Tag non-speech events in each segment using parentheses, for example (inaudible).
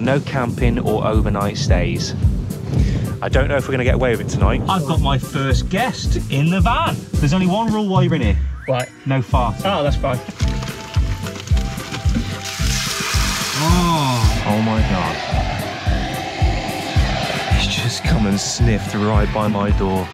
No camping or overnight stays. I don't know if we're going to get away with it tonight. I've got my first guest in the van. There's only one rule while you're in here. Right. No fart. Oh, that's fine. Oh, oh my god. He's just come and sniffed right by my door.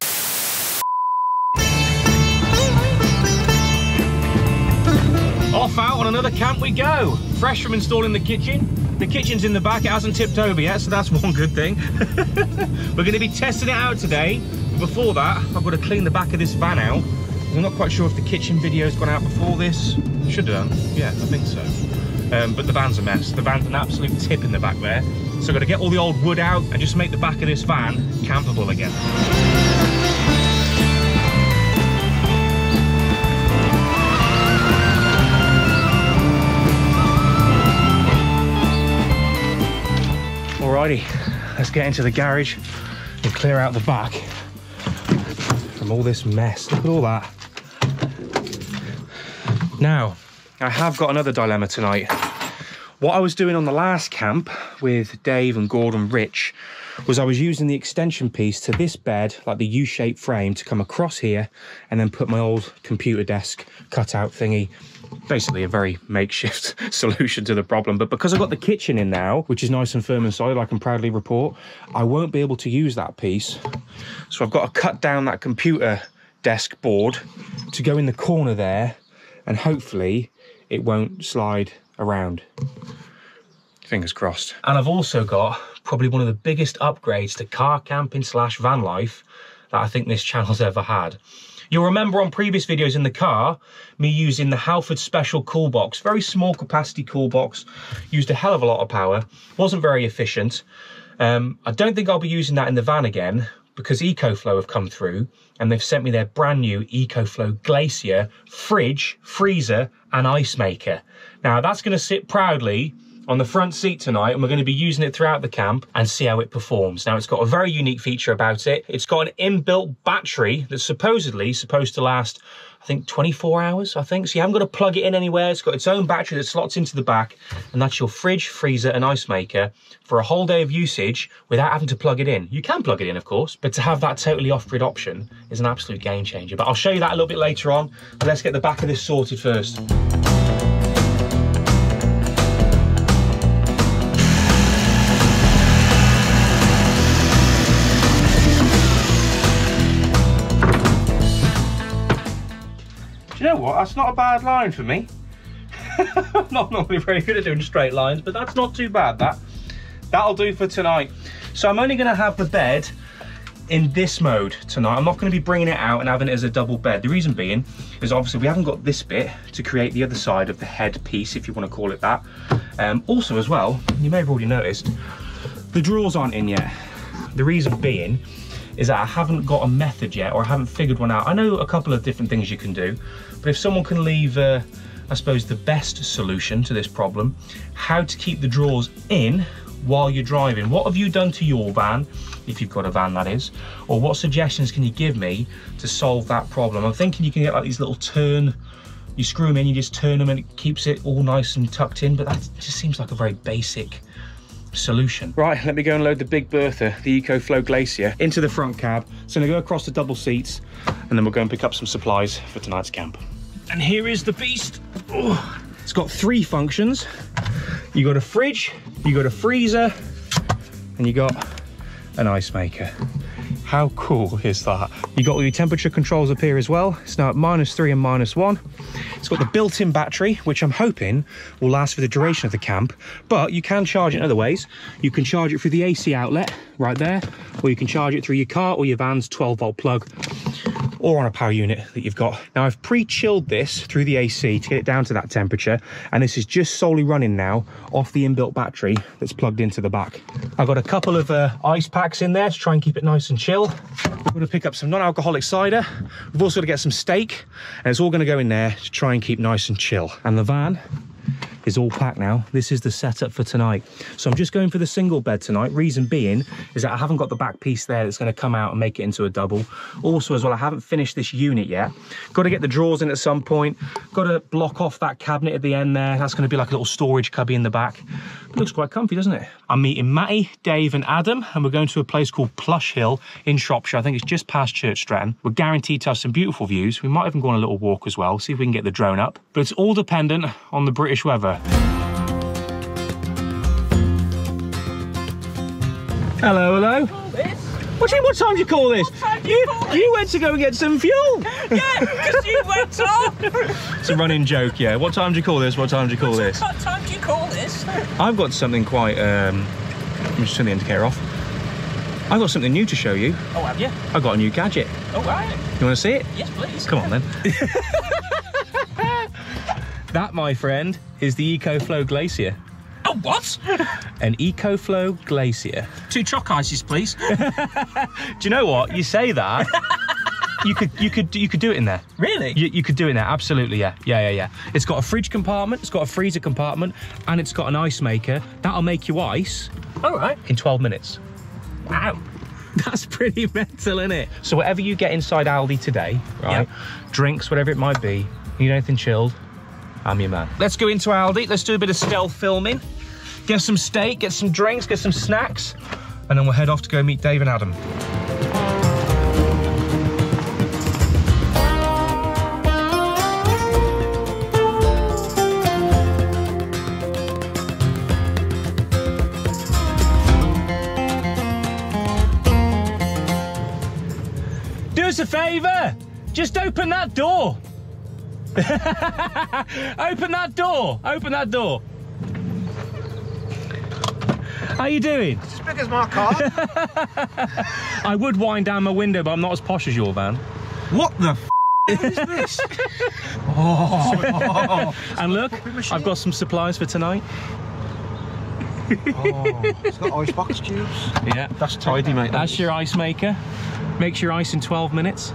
Off out on another camp we go. Fresh from installing the kitchen. The kitchen's in the back, it hasn't tipped over yet, so that's (laughs) one good thing. (laughs) We're gonna be testing it out today. Before that, I've got to clean the back of this van out. I'm not quite sure if the kitchen video's gone out before this. Should have done, yeah, I think so. Um, but the van's a mess. The van's an absolute tip in the back there. So I've got to get all the old wood out and just make the back of this van campable again. Let's get into the garage and clear out the back from all this mess. Look at all that. Now, I have got another dilemma tonight. What I was doing on the last camp with Dave and Gordon Rich was I was using the extension piece to this bed, like the U-shaped frame, to come across here and then put my old computer desk cutout thingy basically a very makeshift (laughs) solution to the problem. But because I've got the kitchen in now, which is nice and firm and solid, I can proudly report, I won't be able to use that piece. So I've got to cut down that computer desk board to go in the corner there and hopefully it won't slide around. Fingers crossed. And I've also got probably one of the biggest upgrades to car camping slash van life that I think this channel's (laughs) ever had. You'll remember on previous videos in the car, me using the Halford Special Cool Box, very small capacity cool box, used a hell of a lot of power, wasn't very efficient. Um, I don't think I'll be using that in the van again because EcoFlow have come through and they've sent me their brand new EcoFlow Glacier fridge, freezer and ice maker. Now that's going to sit proudly on the front seat tonight and we're going to be using it throughout the camp and see how it performs. Now it's got a very unique feature about it. It's got an inbuilt battery that's supposedly supposed to last I think 24 hours, I think. So you haven't got to plug it in anywhere. It's got its own battery that slots into the back and that's your fridge, freezer and ice maker for a whole day of usage without having to plug it in. You can plug it in, of course, but to have that totally off-grid option is an absolute game changer. But I'll show you that a little bit later on. But let's get the back of this sorted first. What? That's not a bad line for me. I'm (laughs) not normally very good at doing straight lines, but that's not too bad, that. That'll do for tonight. So I'm only gonna have the bed in this mode tonight. I'm not gonna be bringing it out and having it as a double bed. The reason being is obviously we haven't got this bit to create the other side of the head piece, if you wanna call it that. Um, also as well, you may have already noticed, the drawers aren't in yet. The reason being is that I haven't got a method yet or I haven't figured one out. I know a couple of different things you can do, but if someone can leave, uh, I suppose, the best solution to this problem, how to keep the drawers in while you're driving. What have you done to your van, if you've got a van that is, or what suggestions can you give me to solve that problem? I'm thinking you can get like these little turn, you screw them in, you just turn them and it keeps it all nice and tucked in, but that just seems like a very basic solution. Right, let me go and load the Big Bertha, the EcoFlow Glacier, into the front cab. So I'm gonna go across the double seats and then we'll go and pick up some supplies for tonight's camp. And here is the beast. Oh, it's got three functions. You got a fridge, you got a freezer, and you got an ice maker. How cool is that? You got all your temperature controls up here as well. It's now at minus three and minus one. It's got the built-in battery, which I'm hoping will last for the duration of the camp, but you can charge it in other ways. You can charge it through the AC outlet right there, or you can charge it through your car or your van's 12 volt plug or on a power unit that you've got. Now I've pre-chilled this through the AC to get it down to that temperature and this is just solely running now off the inbuilt battery that's plugged into the back. I've got a couple of uh, ice packs in there to try and keep it nice and chill. We're going to pick up some non-alcoholic cider. We've also got to get some steak and it's all going to go in there to try and keep nice and chill. And the van is all packed now. This is the setup for tonight. So I'm just going for the single bed tonight. Reason being is that I haven't got the back piece there that's going to come out and make it into a double. Also as well, I haven't finished this unit yet. Got to get the drawers in at some point. Got to block off that cabinet at the end there. That's going to be like a little storage cubby in the back. Looks quite comfy, doesn't it? I'm meeting Matty, Dave and Adam and we're going to a place called Plush Hill in Shropshire. I think it's just past Church Stretton. We're guaranteed to have some beautiful views. We might even go on a little walk as well, see if we can get the drone up. But it's all dependent on the British weather. Hello, hello. What, you, what time do you call this? time do you you, call you went to go and get some fuel. (laughs) Yeah, because you went off. It's a running joke, yeah. What time do you call this? What time do you call this? What time do you call this? I've got something quite. Um, let me just turn the indicator off. I've got something new to show you. Oh, have you? I've got a new gadget. Oh, right. You want to see it? Yes, please. Come on then. (laughs) that, my friend, is the EcoFlow Glacier. Oh, what? (laughs) An EcoFlow Glacier. Two choc ices, please. (laughs) Do you know what? You say that. you could you could you could do it in there. Really? You, you could do it in there. Absolutely, yeah, yeah, yeah, yeah. It's got a fridge compartment. It's got a freezer compartment, and it's got an ice maker. That'll make you ice All right. in 12 minutes. Wow. (laughs) That's pretty mental, isn't it? So whatever you get inside Aldi today, right? Drinks, whatever it might be, need anything chilled, I'm your man. Let's go into Aldi. Let's do a bit of stealth filming. Get some steak, get some drinks, get some snacks, and then we'll head off to go meet Dave and Adam. Do us a favour. Just open that door. (laughs) open that door. Open that door. How are you doing? It's as big as my car. (laughs) I would wind down my window, but I'm not as posh as your van. what the f (laughs) is this? oh, And look. I've got some supplies for tonight. oh, it's got ice box tubes. Yeah. That's tidy, mate. That's your ice maker. Makes your ice in 12 minutes.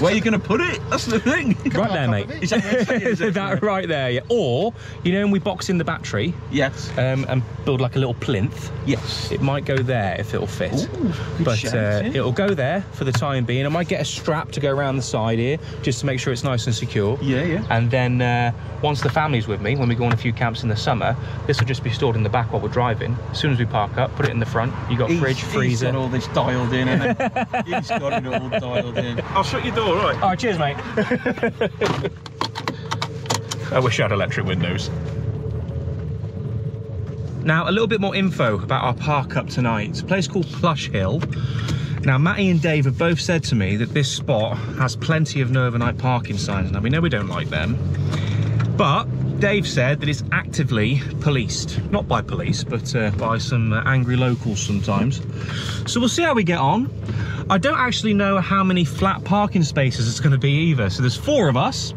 Where are you going to put it? That's the thing. (laughs) Right there, mate. (laughs) (laughs) Is that where it is? that right there, yeah. Or, you know, when we box in the battery Yes. um, and build like a little plinth, Yes. it might go there if it'll fit. Ooh, but uh, it'll go there for the time being. I might get a strap to go around the side here just to make sure it's nice and secure. Yeah, yeah. And then uh, once the family's with me, when we go on a few camps in the summer, this will just be stored in the back while we're driving. As soon as we park up, put it in the front. You got He's- fridge, He's freezer. got all this dialed in, and he's got it all dialed in. I'll shut your door, right? All right, cheers, mate. (laughs) I wish I had electric windows. Now, a little bit more info about our park up tonight. It's a place called Plush Hill. Now, Matty and Dave have both said to me that this spot has plenty of no overnight parking signs. Now, we know we don't like them, but Dave said that it's actively policed. Not by police, but uh, by some uh, angry locals sometimes. So we'll see how we get on. I don't actually know how many flat parking spaces it's going to be either. So there's four of us.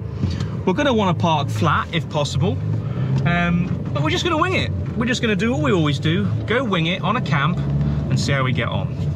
We're going to want to park flat if possible. Um, but we're just going to wing it. We're just going to do what we always do. Go wing it on a camp and see how we get on.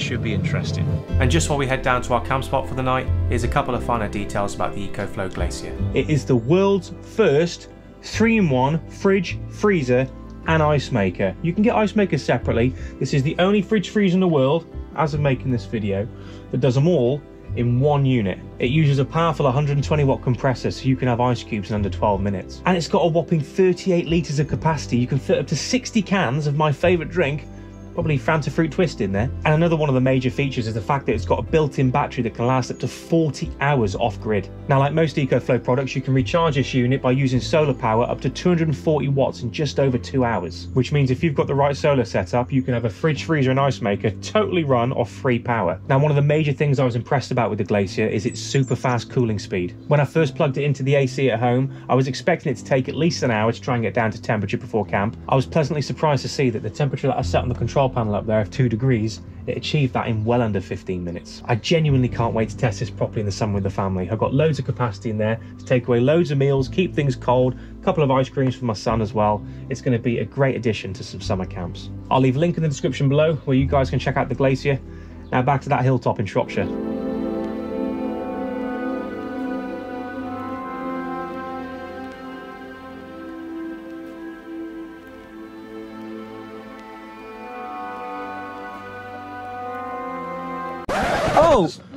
It should be interesting. And just while we head down to our camp spot for the night, here's a couple of finer details about the EcoFlow Glacier. It is the world's first 3-in-1 fridge, freezer and ice maker. You can get ice makers separately. This is the only fridge freezer in the world, as of making this video, that does them all in one unit. It uses a powerful 120 watt compressor so you can have ice cubes in under 12 minutes. And it's got a whopping 38 litres of capacity. You can fit up to 60 cans of my favourite drink probably Fanta Fruit Twist in there. And another one of the major features is the fact that it's got a built-in battery that can last up to 40 hours off-grid. Now, like most EcoFlow products, you can recharge this unit by using solar power up to 240 watts in just over two hours, which means if you've got the right solar setup, you can have a fridge, freezer, and ice maker totally run off free power. Now, one of the major things I was impressed about with the Glacier is its super fast cooling speed. When I first plugged it into the AC at home, I was expecting it to take at least an hour to try and get down to temperature before camp. I was pleasantly surprised to see that the temperature that I set on the control panel up there of 2 degrees, it achieved that in well under 15 minutes. I genuinely can't wait to test this properly in the summer with the family. I've got loads of capacity in there to take away loads of meals, keep things cold, a couple of ice creams for my son as well. It's going to be a great addition to some summer camps. I'll leave a link in the description below where you guys can check out the glacier. Now back to that hilltop in Shropshire.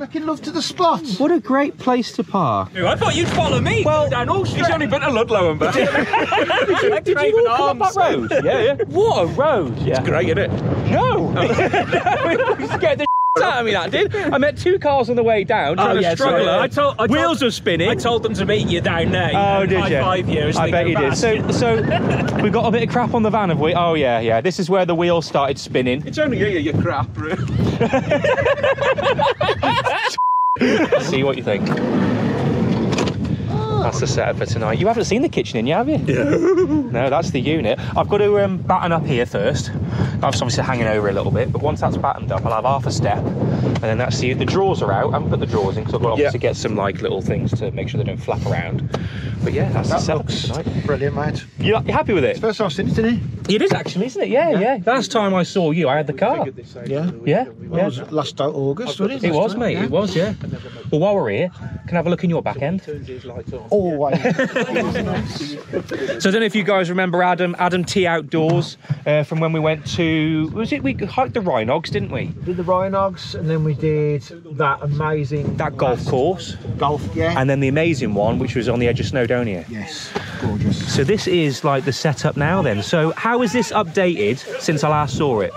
Oh, Making love to the spot. what a great place to park. I thought you'd follow me. Well, down all He's only been to Ludlow and back. (laughs) Did you walk up that road? yeah, yeah. What a road! Yeah. Great, isn't it? No! (laughs) no, (laughs) it scared the out of me, that did. I met two cars on the way down, trying Oh, to struggle. I told- I told- Wheels were spinning. I told them to meet you down there. you Oh, know, did you? Five years. I bet you did. So, (laughs) so we got a bit of crap on the van, have we? Oh yeah, yeah. This is where the wheels started spinning. It's only you, you crap, bro. (laughs) See what you think. That's the setup for tonight. You haven't seen the kitchen in, yet, have you? No. No, that's the unit. I've got to um, batten up here first. That's obviously hanging over a little bit, but once that's battened up, I'll have half a step, and then that's the the drawers are out. I haven't put the drawers in because I've got to obviously get some like little things to make sure they don't flap around. But yeah, that's the That setup looks tonight. brilliant, mate. You, you happy with it? First time I've seen it today. It is actually, isn't it? Yeah, yeah. Last time I saw you, I had the car. Yeah. Yeah, Well, yeah. it was last August, wasn't it? It was, mate. It was, yeah. Well, while we're here, can I have a look in your back end? Always. (laughs) So I don't know if you guys remember Adam, Adam T Outdoors uh, from when we went to, was it, we hiked the Rhinogs, didn't we? did the Rhinogs, and then we did that amazing That golf course. golf. Yeah. And then the amazing one, which was on the edge of Snowdonia. yes, gorgeous. So this is like the setup now then. So how is this updated since I last saw it?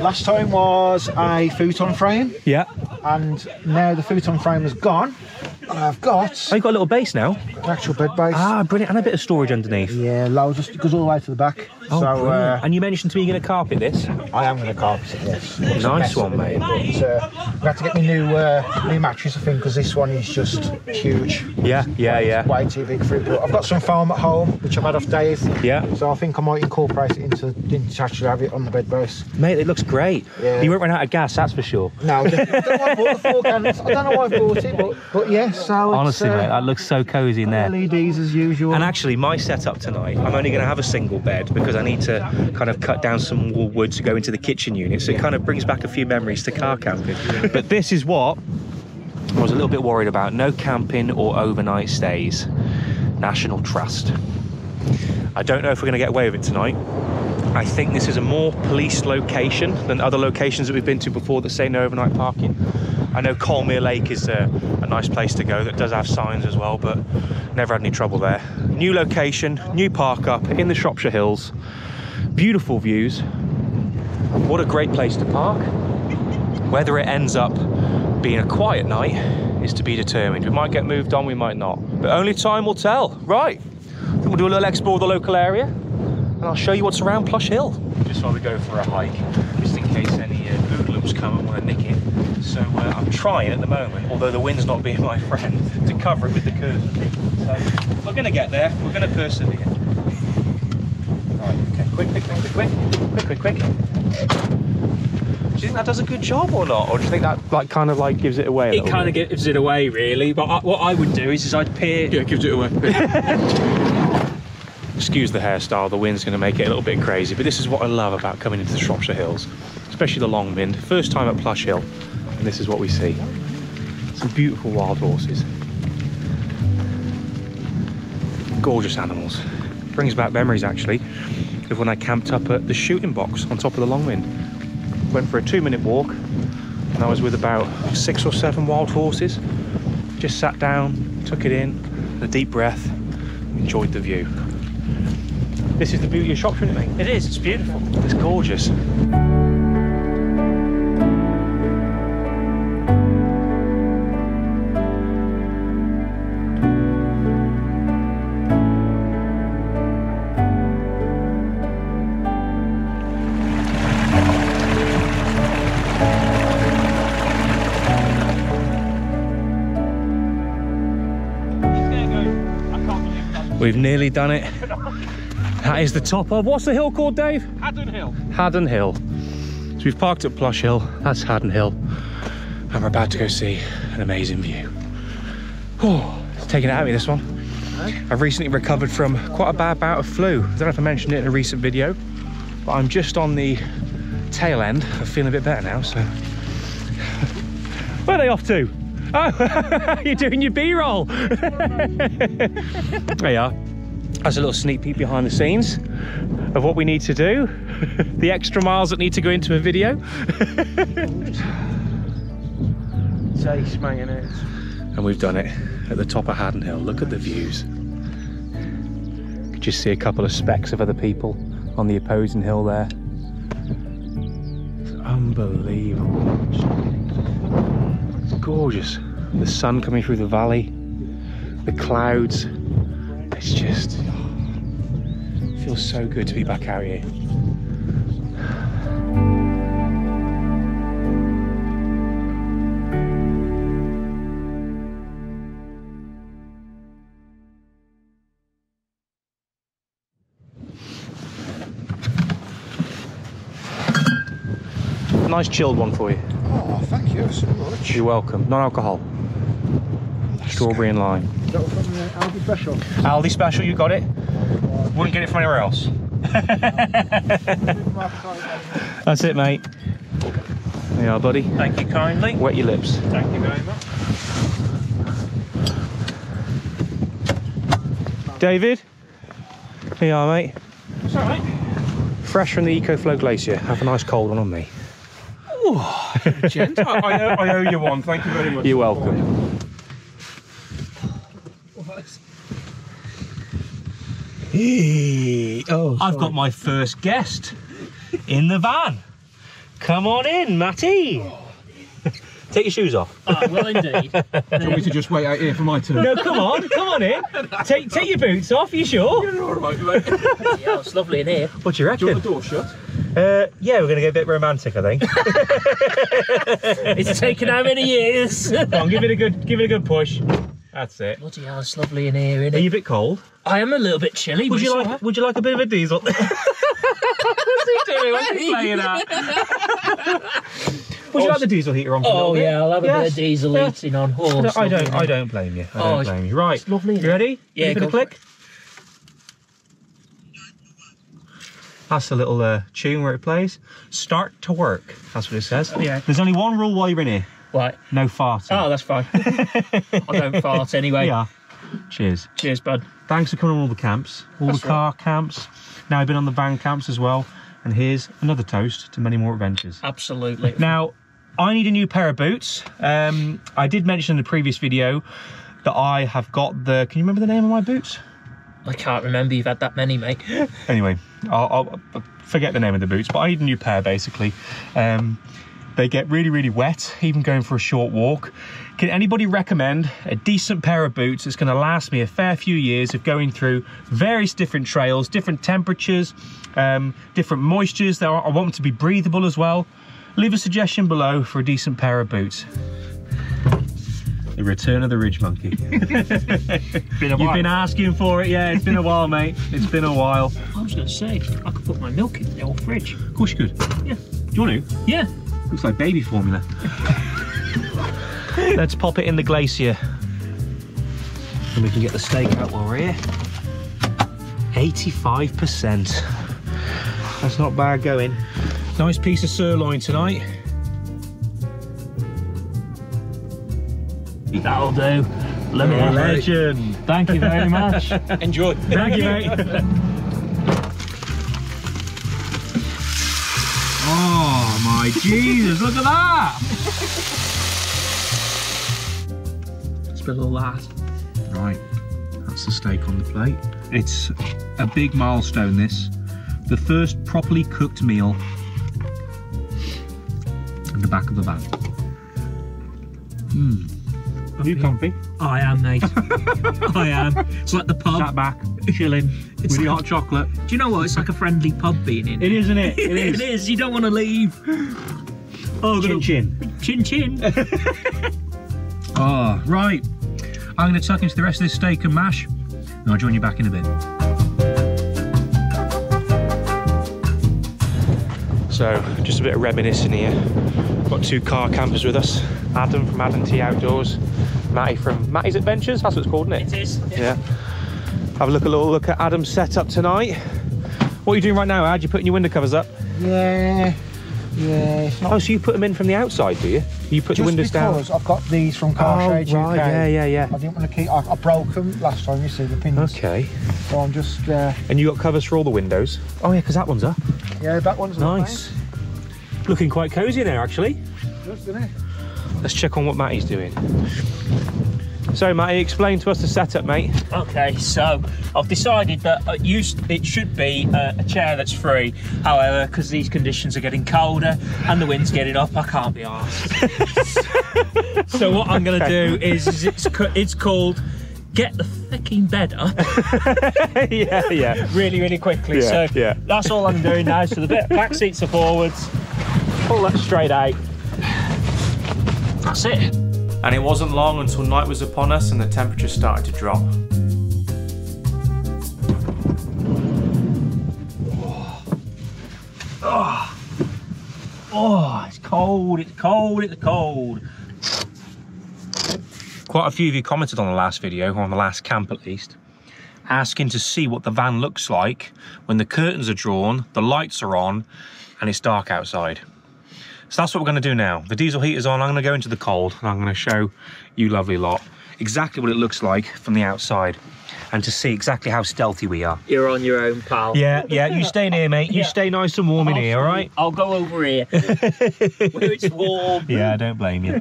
Last time was a futon frame, Yeah. and now the futon frame is gone. And I've got Oh, you got a little base now? an actual bed base. Ah, brilliant. And a bit of storage underneath. Yeah, loads. It goes all the way to the back. Oh, so uh, and you mentioned to me you're going to carpet this. I am going to carpet it. Yes. It's Nice one, mate. But, uh, we have to get me new uh, new mattress, I think, because this one is just huge. Yeah, yeah, yeah. Way too big for it. But I've got some foam at home, which I've had off Dave. Yeah. So I think I might incorporate it into, into actually have it on the bed base. Mate, it looks great. Yeah. You won't run out of gas, that's for sure. No, I don't know why I bought the four. I don't know why I bought it, but, but yes. so Honestly, uh, mate, that looks so cozy in there. LEDs as usual. And actually, my setup tonight, I'm only going to have a single bed because I need to kind of cut down some more wood to go into the kitchen unit. So it kind of brings back a few memories to car camping. but this is what I was a little bit worried about no camping or overnight stays. National Trust. I don't know if we're going to get away with it tonight. I think this is a more policed location than other locations that we've been to before that say no overnight parking. I know Colemere Lake is a, a nice place to go that does have signs as well, but never had any trouble there. New location, new park up in the Shropshire Hills. Beautiful views. What a great place to park. Whether it ends up being a quiet night is to be determined. We might get moved on, we might not. But only time will tell. Right. We'll do a little explore the local area and I'll show you what's around Plush Hill. Just while we go for a hike, just in case any uh, hoodlums come and want to nick it. So uh, I'm trying at the moment, although the wind's not being (laughs) my friend, to cover it with the curtain. So we're going to get there, we're going to persevere. Right, okay, quick, quick, quick, quick, quick, quick, quick, quick. Do you think that does a good job or not? Or do you think that like kind of like gives it away a It little kind of gives it away, really. But I, what I would do is, is I'd peer. Yeah, gives it away. (laughs) (laughs) excuse the hairstyle, the wind's going to make it a little bit crazy, but this is what I love about coming into the Shropshire Hills, especially the Long Mynd. First time at Plush Hill, and this is what we see. Some beautiful wild horses. Gorgeous animals. Brings back memories actually of when I camped up at the shooting box on top of the Long Mynd. Went for a two minute walk, and I was with about six or seven wild horses. Just sat down, took it in, a deep breath, enjoyed the view. This is the beauty of Shropshire, isn't it, mate? It is. It's beautiful. It's gorgeous. We've nearly done it. (laughs) That is the top of what's the hill called, Dave? Haddon Hill. Haddon Hill. So we've parked at Plush Hill. That's Haddon Hill. And we're about to go see an amazing view. Oh, it's taking it out of me, this one. I've recently recovered from quite a bad bout of flu. I don't know if I mentioned it in a recent video, but I'm just on the tail end of feeling a bit better now, so. (laughs) Where are they off to? Oh, (laughs) you're doing your B-roll. (laughs) there you are. That's a little sneak peek behind the scenes of what we need to do, (laughs) the extra miles that need to go into a video. (laughs) Ace, mate, and. We've done it at the top of Haddon Hill. Look at the views. Could just see a couple of specks of other people on the opposing hill there. It's unbelievable. It's gorgeous. The sun coming through the valley, the clouds. It's just it feels so good to be back out here. Nice chilled one for you. Oh, thank you so much. You're welcome. Non-alcohol. Strawberry and lime. Is that from the Aldi special? Aldi special, you got it? Wouldn't get it from anywhere else. (laughs) That's it, mate. There you are, buddy. Thank you kindly. Wet your lips. Thank you very much. David? Here you are, mate. It's alright. Fresh from the EcoFlow Glacier. Have a nice cold one on me. Gent, I, I, owe, I owe you one. Thank you very much. You're welcome. (gasps) Oh, I've got my first guest in the van. Come on in, Matty. (laughs) Take your shoes off. Ah, well, indeed. (laughs) Do you want me to just wait out here for my turn? No, come on, come on in. Take take your boots off. Are you sure? All right, mate. (laughs) Yeah, it's lovely in here. What do you reckon? Do you reckon? want the door shut? Uh, yeah, we're gonna get a bit romantic, I think. It's taken how many years? Come on, give it a good give it a good push. That's it. Bloody hell, it's lovely in here, isn't it? Are you a bit cold? I am a little bit chilly. Would you like alright. Would you like a bit of a diesel? (laughs) (laughs) What's he doing? What's he playing at? Would you like the diesel heater on? For Oh bit? yeah, I'll have a bit Yes. of diesel Yeah. heating on. Oh, I don't, I don't, I don't blame you. I Oh, don't blame you. Right, lovely, You ready? Yeah, Give it a click. That's a little uh, tune where it plays. Start to work. That's what it says. Yeah. There's only one rule while you're in here. Right. No farting. Oh, that's fine. (laughs) I don't fart anyway. yeah. Cheers. Cheers, bud. Thanks for coming on all the camps, all That's the car camps. Now I've been on the van camps as well. And here's another toast to many more adventures. Absolutely. Now, I need a new pair of boots. Um, I did mention in the previous video that I have got the. Can you remember the name of my boots? I can't remember you've had that many, mate. (laughs) Anyway, I'll, I'll forget the name of the boots, but I need a new pair basically. Um, they get really, really wet, even going for a short walk. Can anybody recommend a decent pair of boots that's going to last me a fair few years of going through various different trails, different temperatures, um, different moistures that I I want them to be breathable as well? Leave a suggestion below for a decent pair of boots. The return of the Ridgemonkey. (laughs) Been a You've been asking for it, yeah. It's been a while, mate. It's been a while. I was going to say, I could put my milk in the old fridge. Of course you could. Yeah. Do you want to? Yeah. Looks like baby formula. (laughs) Let's pop it in the glacier. And we can get the steak out while we're here. 85%. That's not bad going. Nice piece of sirloin tonight. That'll do. Let me. Legend. Thank you very much. (laughs) Enjoy. Thank you, mate. (laughs) my Jesus, look at that! Spill all that. Right, that's the steak on the plate. It's a big milestone, this. The first properly cooked meal in the back of the van. Mmm. Are you comfy? I am, mate. (laughs) I am. It's like the pub. Sat back, chilling. It's with your like, hot chocolate. do you know what? It's like a friendly pub being in. It is, isn't it? (laughs) It it is. is. You don't want to leave. Oh, Chin chin. chin chin. Oh, (laughs) right. I'm going to tuck into the rest of this steak and mash, and I'll join you back in a bit. So, just a bit of reminiscing here. Got two car campers with us. Adam from Adam T Outdoors, Matty from Matty's Adventures. That's what it's called, isn't it? it is. Yeah. Have a look, a little look at Adam's setup tonight. What are you doing right now, Ad? You putting your window covers up? Yeah, yeah. It's not Oh, so you put them in from the outside, do you? You put your just windows down. because I've got these from Car Oh, Shade right, UK. yeah, yeah, yeah. I didn't want to keep. I, I broke them last time. You see the pins. Okay. So I'm just. Uh, And you got covers for all the windows? Oh yeah, because that one's up. yeah, that one's not Nice. Looking quite cosy in there, actually. Nice, just, isn't it? let's check on what Matty's doing. So, Matty, explain to us the setup, mate. Okay, so I've decided that uh, it should be uh, a chair that's free. However, because these conditions are getting colder and the wind's getting up, I can't be asked. (laughs) so what I'm going to do is, is it's it's called get the fucking bed up (laughs) yeah, yeah. really, really quickly. Yeah, so yeah. that's all I'm doing now. So the back seats are forwards. Pull that straight out. That's it. And it wasn't long until night was upon us and the temperature started to drop. Oh, oh it's cold. It's cold. It's cold. Quite a few of you commented on the last video, on the last camp at least, asking to see what the van looks like when the curtains are drawn, the lights are on, and it's dark outside. So that's what we're going to do now. The diesel heater's on, I'm going to go into the cold, and I'm going to show you lovely lot exactly what it looks like from the outside, and to see exactly how stealthy we are. You're on your own, pal. Yeah, yeah, you stay in here, mate. You Yeah. stay nice and warm in I'll here, all right? I'll go over here (laughs) where it's warm. Yeah, I don't blame you.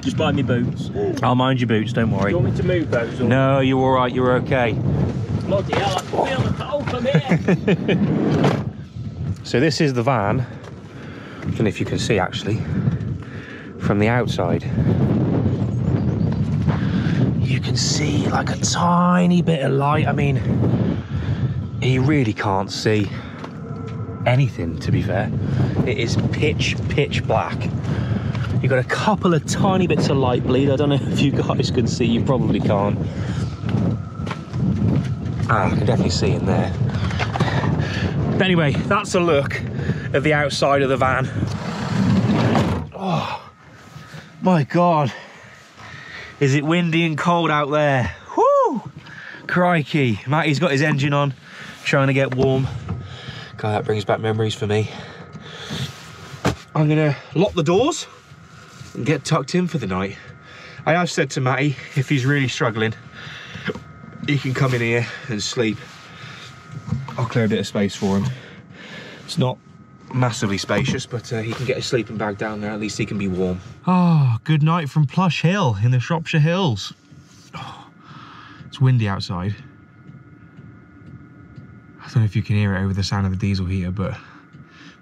Just buy me boots. I'll mind your boots, don't worry. you want me to move those? Or? No, you're all right, you're okay. Bloody hell, I can feel the cold from here. (laughs) So this is the van. Don't know if you can see actually from the outside. You can see like a tiny bit of light. I mean, you really can't see anything to be fair. It is pitch, pitch black. You've got a couple of tiny bits of light bleed. I don't know (laughs) if you guys can see, you probably can't. Ah, I can definitely see in there. But anyway, that's a look of the outside of the van. Oh, my God. Is it windy and cold out there? Whoo! Crikey. Matty's got his engine on, trying to get warm. God, that brings back memories for me. I'm gonna lock the doors and get tucked in for the night. I have said to Matty, if he's really struggling, he can come in here and sleep. I'll clear a bit of space for him. It's not massively spacious, but uh, he can get his sleeping bag down there. At least he can be warm. Oh, good night from Plush Hill in the Shropshire Hills. Oh, (sighs) it's windy outside. I don't know if you can hear it over the sound of the diesel heater, but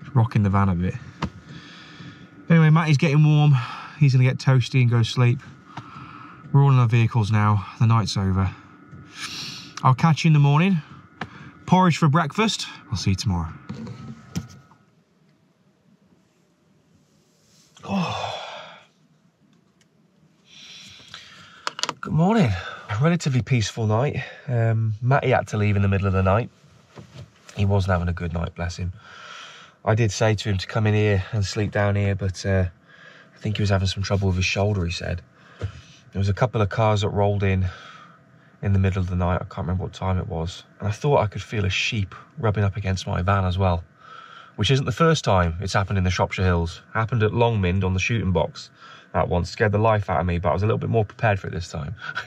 it's rocking the van a bit. Anyway, Matty's getting warm. He's gonna get toasty and go to sleep. We're all in our vehicles now. The night's over. I'll catch you in the morning. Porridge for breakfast. I'll see you tomorrow. Good morning. A relatively peaceful night. Um, Matty had to leave in the middle of the night. He wasn't having a good night, bless him. I did say to him to come in here and sleep down here, but uh, I think he was having some trouble with his shoulder, he said. There was a couple of cars that rolled in in the middle of the night. I can't remember what time it was. And I thought I could feel a sheep rubbing up against my van as well. Which isn't the first time it's happened in the Shropshire Hills. Happened at Longmynd on the shooting box. That one scared the life out of me, but I was a little bit more prepared for it this time. (laughs)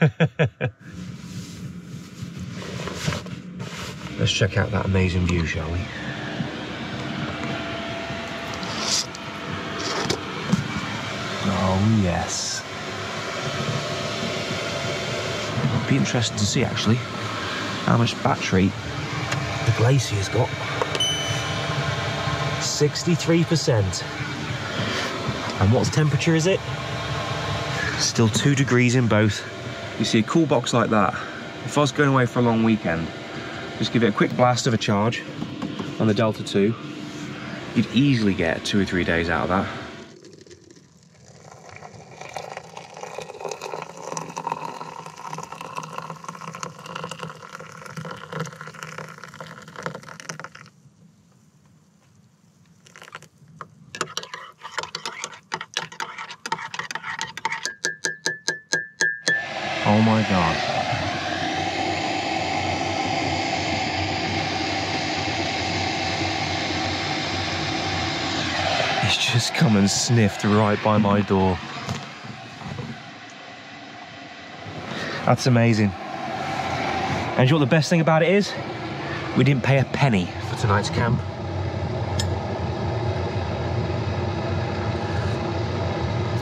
Let's check out that amazing view, shall we? Oh, yes. Be interesting to see actually how much battery the Glacier's got. 63%. And what temperature is it? Still two degrees in both. You see a cool box like that. If I was going away for a long weekend, just give it a quick blast of a charge on the Delta 2. You'd easily get two or three days out of that. Oh my god. He's just come and sniffed right by my door. That's amazing. And you know what the best thing about it is? We didn't pay a penny for tonight's camp.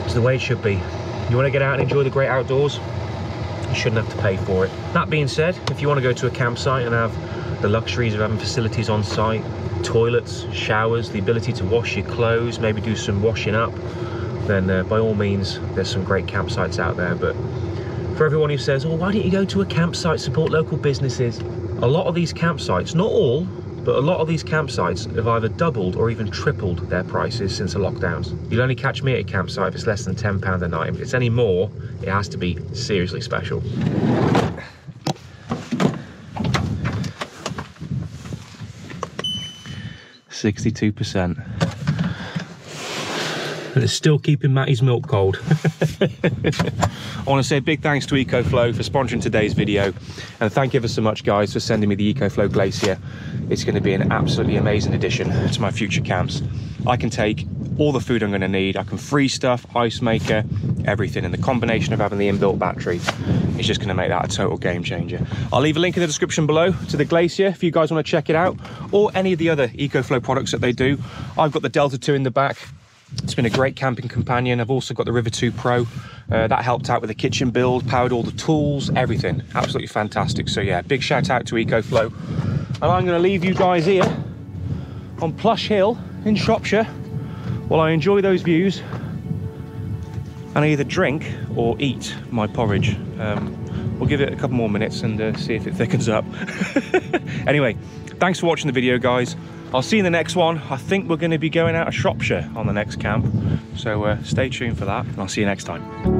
It's the way it should be. You want to get out and enjoy the great outdoors? You shouldn't have to pay for it. That being said, if you want to go to a campsite and have the luxuries of having facilities on site, toilets, showers, the ability to wash your clothes, maybe do some washing up, then uh, by all means, there's some great campsites out there. But for everyone who says, oh, why don't you go to a campsite, support local businesses? A lot of these campsites, not all, but a lot of these campsites have either doubled or even tripled their prices since the lockdowns. You'll only catch me at a campsite if it's less than £10 a night. If it's any more, it has to be seriously special. Sixty-two percent. And it's still keeping Matty's milk cold. (laughs) I want to say a big thanks to EcoFlow for sponsoring today's video. And thank you ever so much, guys, for sending me the EcoFlow Glacier. It's going to be an absolutely amazing addition to my future camps. I can take all the food I'm going to need. I can freeze stuff, ice maker, everything. And the combination of having the inbuilt battery is just going to make that a total game changer. I'll leave a link in the description below to the Glacier if you guys want to check it out or any of the other EcoFlow products that they do. I've got the Delta 2 in the back. It's been a great camping companion. I've also got the River 2 Pro. Uh, that helped out with the kitchen build, powered all the tools, everything. Absolutely fantastic. So yeah, big shout out to EcoFlow. And I'm going to leave you guys here on Plush Hill in Shropshire while I enjoy those views and either drink or eat my porridge. Um, we'll give it a couple more minutes and uh, see if it thickens up. (laughs) anyway, thanks for watching the video, guys. I'll see you in the next one. I think we're going to be going out of Shropshire on the next camp. So uh, stay tuned for that and I'll see you next time.